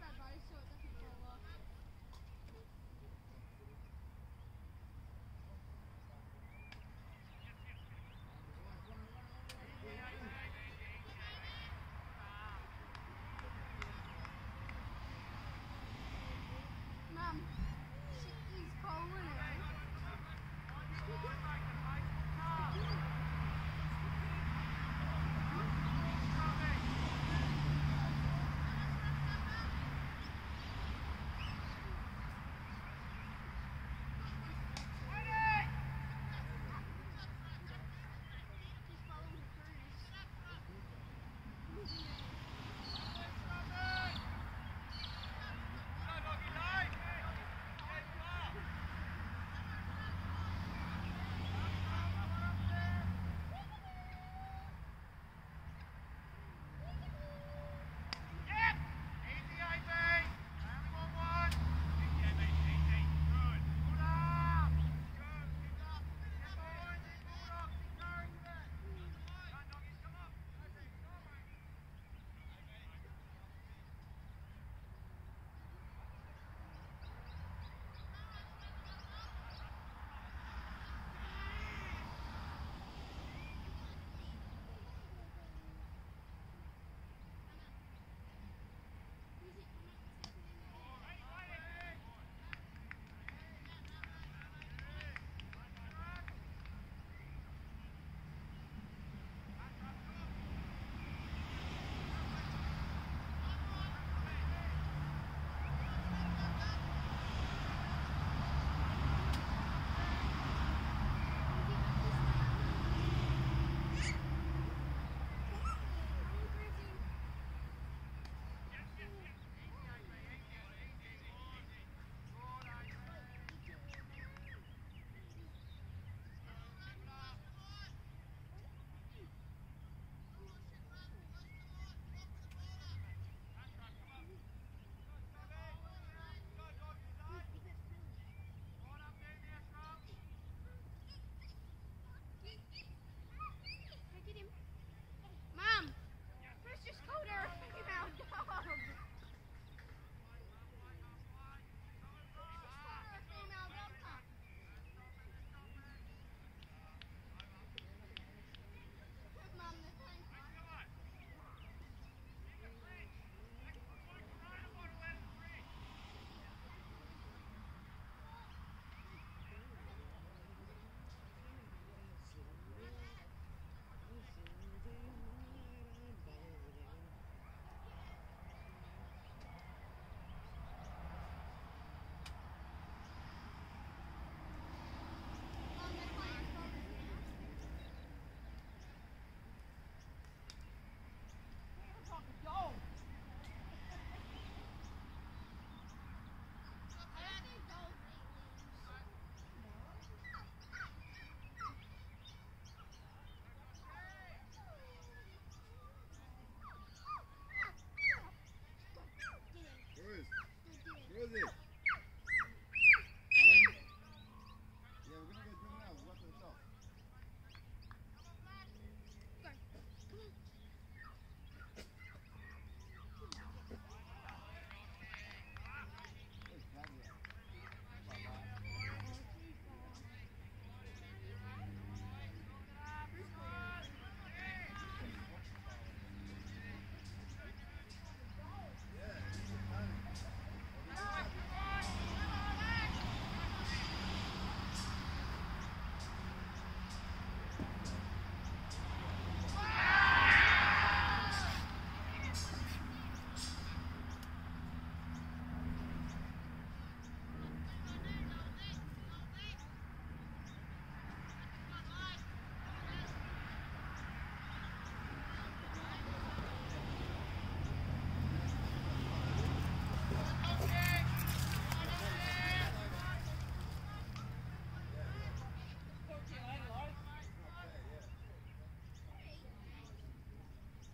Bye-bye.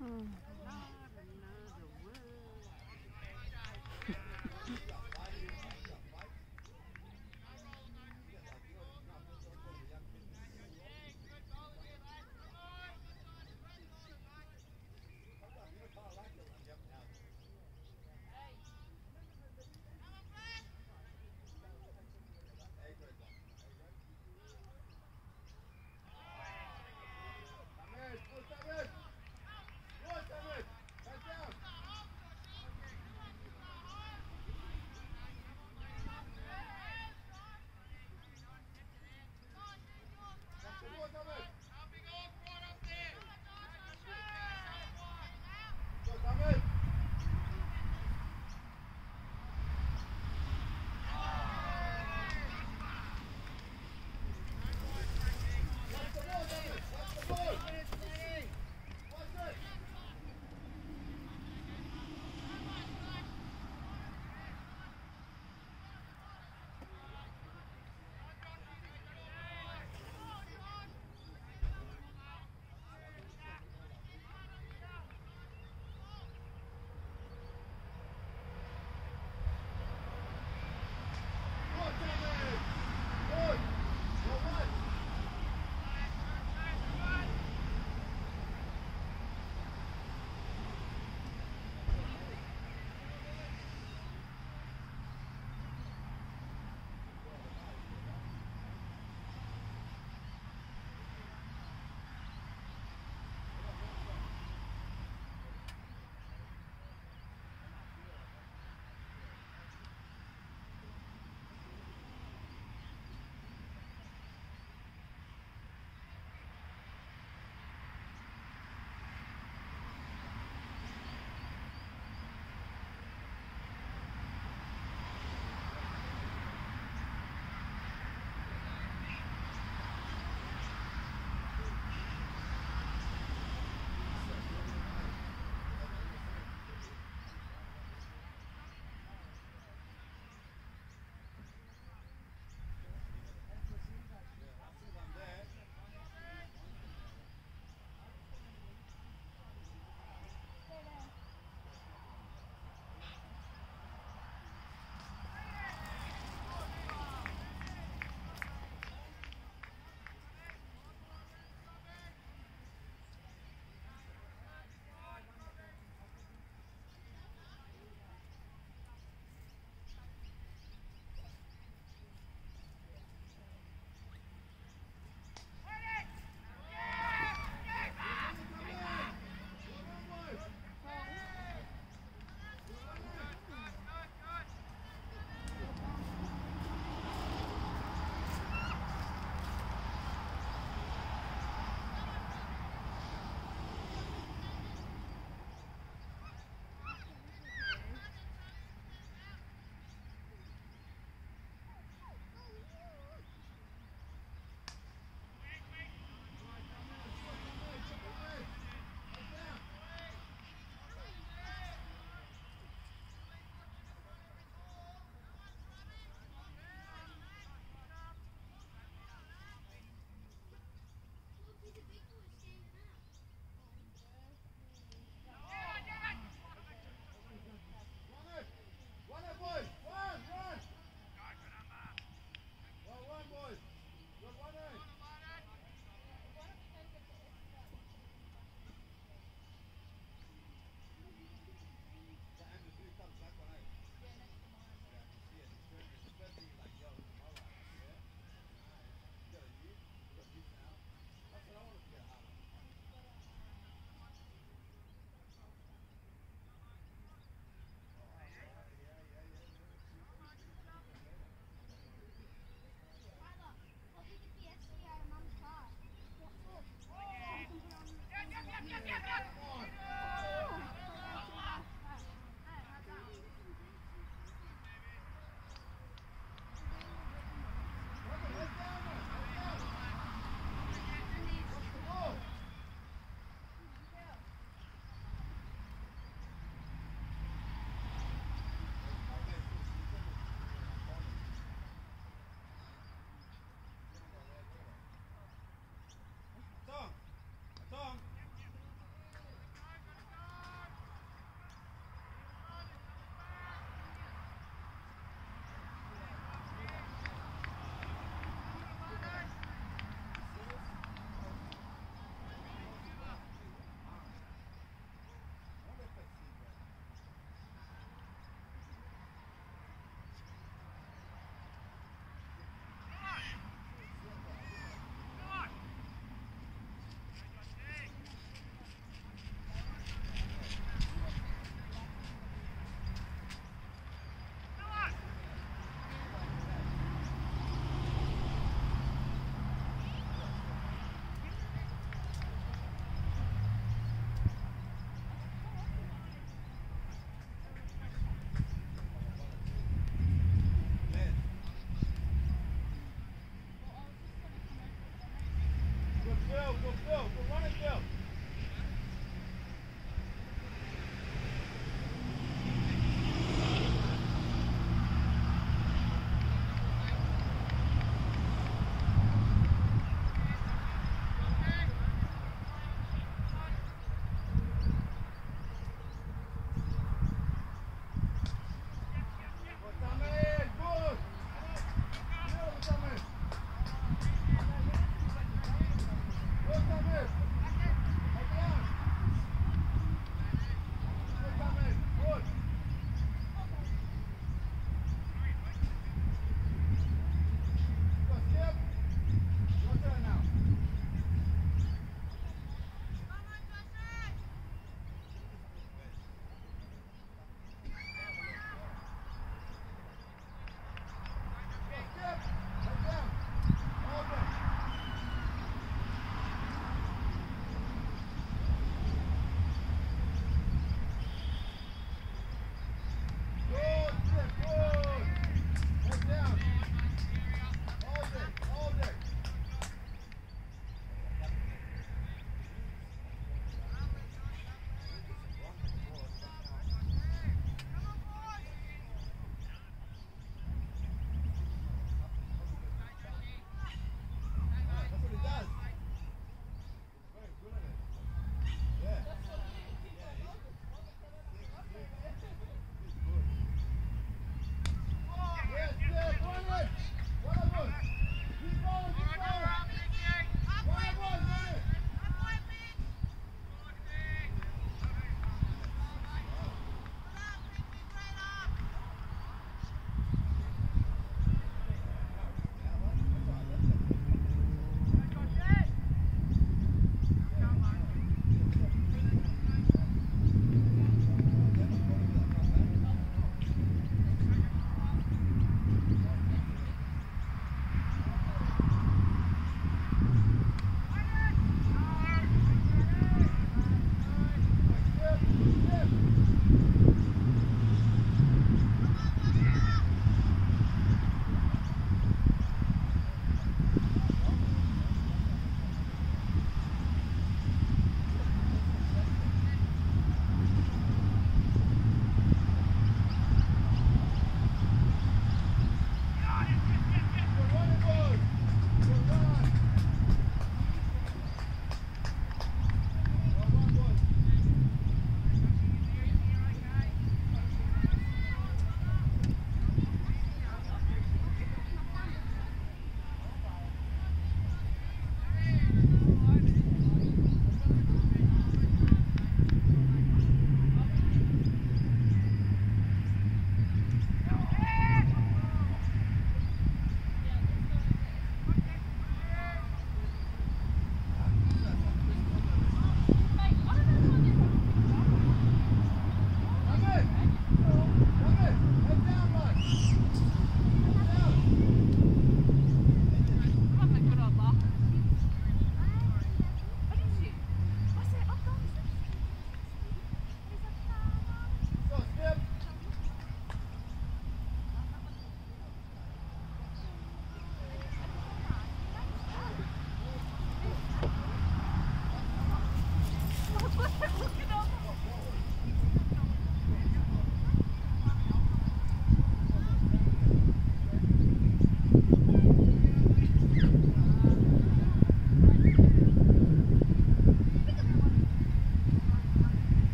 嗯。